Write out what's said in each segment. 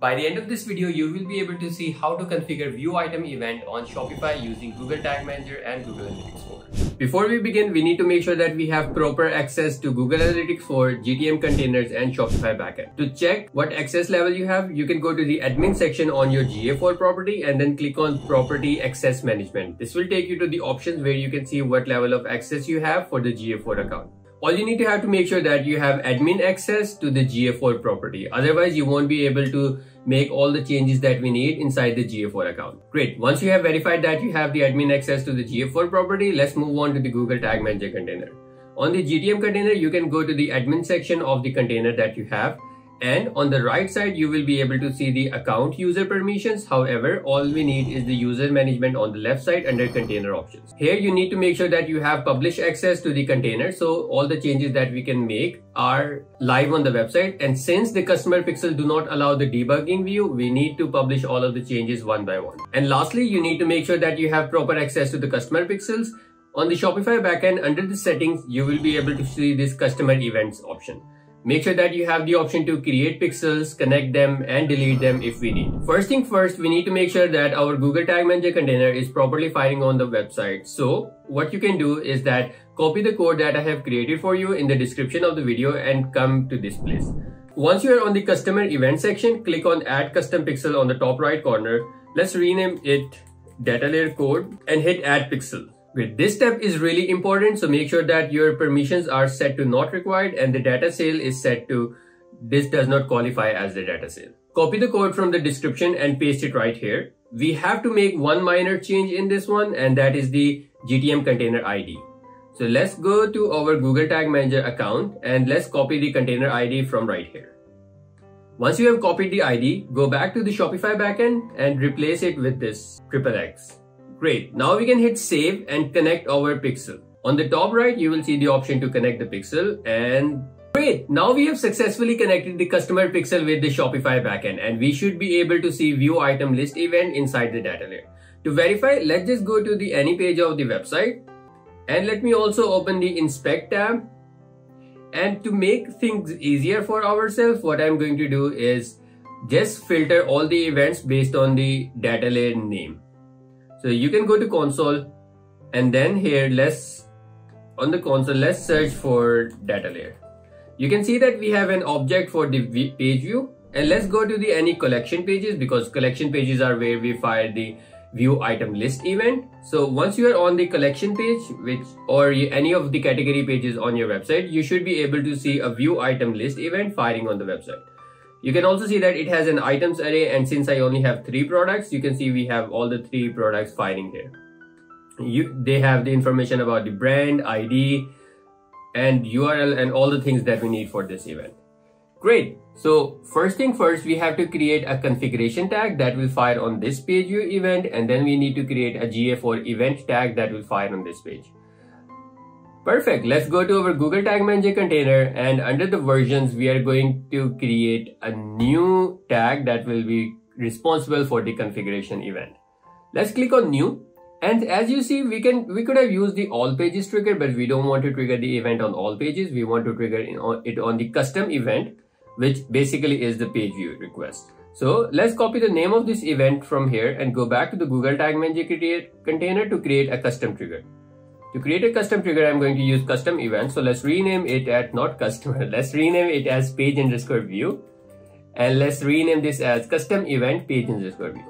By the end of this video, you will be able to see how to configure view item event on Shopify using Google Tag Manager and Google Analytics 4. Before we begin, we need to make sure that we have proper access to Google Analytics 4, GTM containers, and Shopify backend. To check what access level you have, you can go to the admin section on your GA4 property and then click on property access management. This will take you to the options where you can see what level of access you have for the GA4 account all you need to have to make sure that you have admin access to the GA4 property. Otherwise, you won't be able to make all the changes that we need inside the GA4 account. Great. Once you have verified that you have the admin access to the GA4 property, let's move on to the Google Tag Manager container. On the GTM container, you can go to the admin section of the container that you have and on the right side you will be able to see the account user permissions. However all we need is the user management on the left side under container options. Here you need to make sure that you have publish access to the container. So all the changes that we can make are live on the website. And since the customer pixel do not allow the debugging view we need to publish all of the changes one by one. And lastly you need to make sure that you have proper access to the customer pixels. On the Shopify backend under the settings you will be able to see this customer events option Make sure that you have the option to create pixels, connect them and delete them if we need. First thing first, we need to make sure that our Google Tag Manager container is properly firing on the website. So what you can do is that copy the code that I have created for you in the description of the video and come to this place. Once you are on the customer event section, click on add custom pixel on the top right corner. Let's rename it data layer code and hit add pixel. Great. This step is really important. So make sure that your permissions are set to not required and the data sale is set to this does not qualify as the data sale. Copy the code from the description and paste it right here. We have to make one minor change in this one and that is the GTM container ID. So let's go to our Google Tag Manager account and let's copy the container ID from right here. Once you have copied the ID, go back to the Shopify backend and replace it with this triple X. Great. Now we can hit save and connect our pixel. On the top right, you will see the option to connect the pixel and great. Now we have successfully connected the customer pixel with the Shopify backend and we should be able to see view item list event inside the data layer. To verify, let's just go to the any page of the website and let me also open the inspect tab. And to make things easier for ourselves, what I'm going to do is just filter all the events based on the data layer name. So you can go to console and then here let's on the console let's search for data layer. You can see that we have an object for the page view and let's go to the any collection pages because collection pages are where we fire the view item list event. So once you are on the collection page which or any of the category pages on your website, you should be able to see a view item list event firing on the website. You can also see that it has an items array and since I only have three products, you can see we have all the three products firing here. You, they have the information about the brand, ID, and URL and all the things that we need for this event. Great. So first thing first, we have to create a configuration tag that will fire on this page view event and then we need to create a GA4 event tag that will fire on this page. Perfect. Let's go to our Google Tag Manager container and under the versions, we are going to create a new tag that will be responsible for the configuration event. Let's click on new. And as you see, we can we could have used the all pages trigger, but we don't want to trigger the event on all pages. We want to trigger it on the custom event, which basically is the page view request. So let's copy the name of this event from here and go back to the Google Tag Manager container to create a custom trigger. To create a custom trigger, I'm going to use custom event. So let's rename it at not customer. Let's rename it as page underscore view. And let's rename this as custom event page underscore view.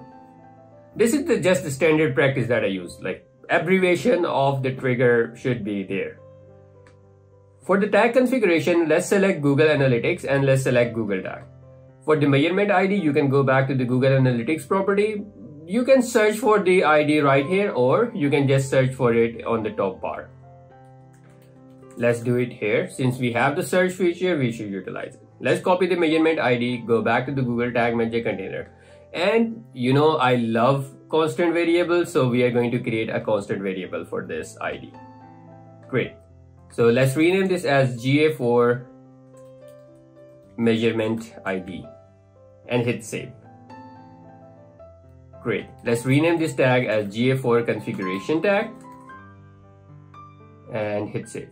This is the, just the standard practice that I use. Like abbreviation of the trigger should be there. For the tag configuration, let's select Google Analytics and let's select Google Tag. For the measurement ID, you can go back to the Google Analytics property, you can search for the ID right here or you can just search for it on the top bar. Let's do it here. Since we have the search feature, we should utilize it. Let's copy the measurement ID, go back to the Google Tag Manager container. And you know, I love constant variables, so we are going to create a constant variable for this ID. Great. So let's rename this as GA4 measurement ID and hit save. Great. Let's rename this tag as GA4 configuration tag and hit save.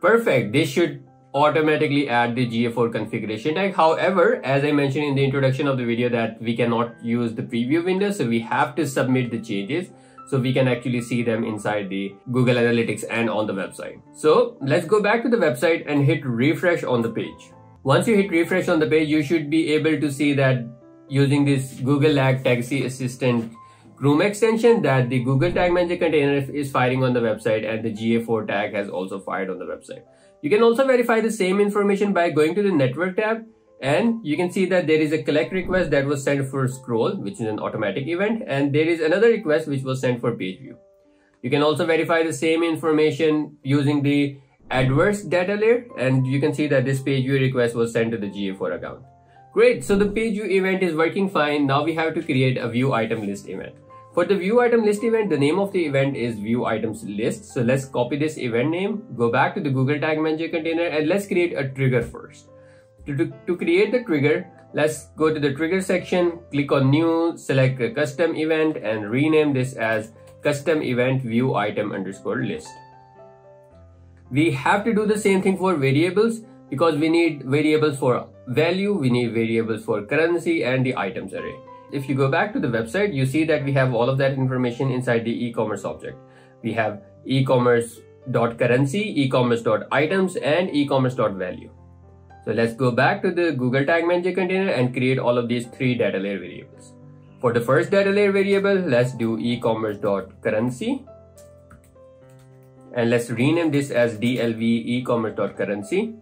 Perfect. This should automatically add the GA4 configuration tag. However, as I mentioned in the introduction of the video that we cannot use the preview window, so we have to submit the changes so we can actually see them inside the Google Analytics and on the website. So let's go back to the website and hit refresh on the page. Once you hit refresh on the page, you should be able to see that using this Google Lag Taxi Assistant Chrome extension that the Google Tag Manager container is firing on the website and the GA4 tag has also fired on the website. You can also verify the same information by going to the network tab and you can see that there is a collect request that was sent for scroll which is an automatic event and there is another request which was sent for page view. You can also verify the same information using the Adswerve data layer and you can see that this page view request was sent to the GA4 account. Great, so the page view event is working fine. Now we have to create a view item list event. For the view item list event, the name of the event is view items list. So let's copy this event name, go back to the Google Tag Manager container and let's create a trigger first. To, to, to create the trigger, let's go to the trigger section, click on new, select a custom event and rename this as custom event view item underscore list. We have to do the same thing for variables because we need variables for value, we need variables for currency and the items array. If you go back to the website, you see that we have all of that information inside the e-commerce object. We have e-commerce.currency, e-commerce.items, and e-commerce.value. So let's go back to the Google Tag Manager container and create all of these three data layer variables. For the first data layer variable, let's do e-commerce.currency. And let's rename this as dlv e-commerce.currency.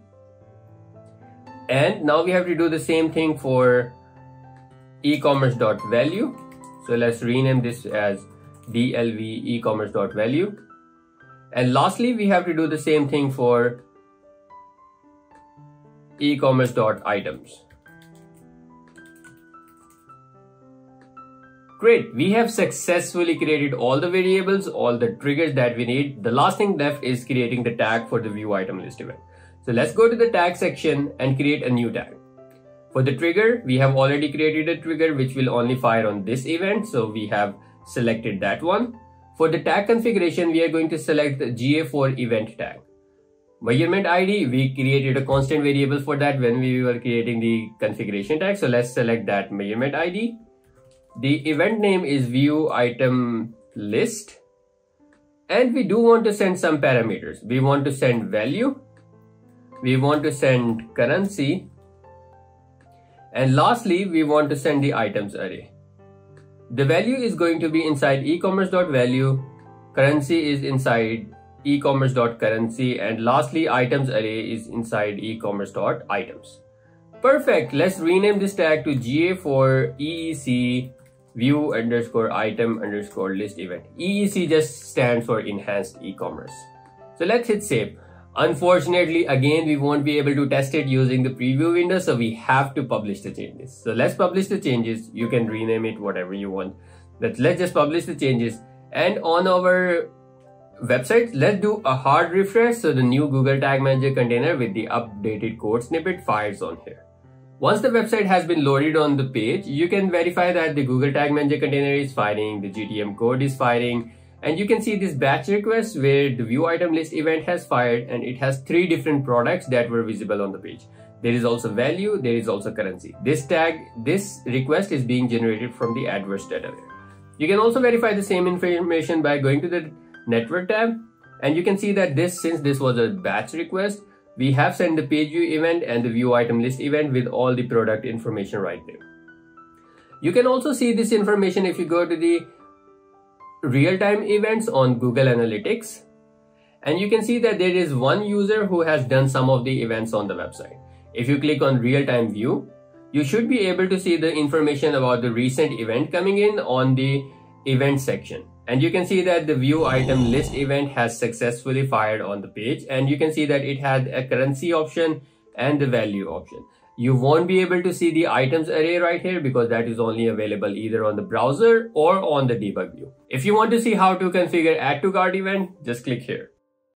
And now we have to do the same thing for e-commerce.value. So let's rename this as dlv e-commerce.value. And lastly, we have to do the same thing for e-commerce.items. Great, we have successfully created all the variables, all the triggers that we need. The last thing left is creating the tag for the view item list event. So let's go to the tag section and create a new tag. For the trigger, we have already created a trigger which will only fire on this event. So we have selected that one. For the tag configuration, we are going to select the GA4 event tag. Measurement ID, we created a constant variable for that when we were creating the configuration tag. So let's select that measurement ID. The event name is view item list. And we do want to send some parameters. We want to send value. We want to send currency and lastly, we want to send the items array. The value is going to be inside e-commerce.value, currency is inside e-commerce.currency, and lastly, items array is inside e-commerce.items. Perfect. Let's rename this tag to GA4 EEC view underscore item underscore list event. EEC just stands for enhanced e-commerce. So let's hit save. Unfortunately, again, we won't be able to test it using the preview window, so we have to publish the changes. So let's publish the changes. You can rename it whatever you want, but let's just publish the changes. And on our website, let's do a hard refresh so the new Google Tag Manager container with the updated code snippet fires on here. Once the website has been loaded on the page, you can verify that the Google Tag Manager container is firing, the GTM code is firing, and you can see this batch request where the view item list event has fired and it has three different products that were visible on the page. There is also value, there is also currency. This tag, this request is being generated from the Adswerve data layer. You can also verify the same information by going to the network tab and you can see that this, since this was a batch request, we have sent the page view event and the view item list event with all the product information right there. You can also see this information if you go to the real-time events on Google Analytics. And you can see that there is one user who has done some of the events on the website. If you click on real-time view, you should be able to see the information about the recent event coming in on the event section. And you can see that the view item list event has successfully fired on the page. And you can see that it had a currency option and the value option. You won't be able to see the items array right here because that is only available either on the browser or on the debug view. If you want to see how to configure add to cart event, just click here.